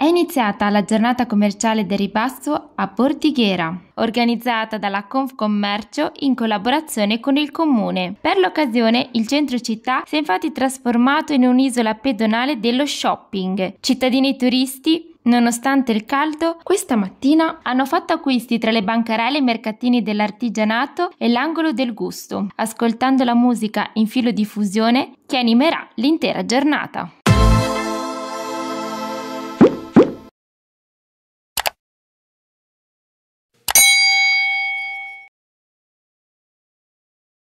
È iniziata la giornata commerciale del ribasso a Bordighera, organizzata dalla Confcommercio in collaborazione con il comune. Per l'occasione il centro città si è infatti trasformato in un'isola pedonale dello shopping. Cittadini e turisti Nonostante il caldo, questa mattina hanno fatto acquisti tra le bancarelle e i mercatini dell'artigianato e l'angolo del gusto, ascoltando la musica in filo di fusione che animerà l'intera giornata.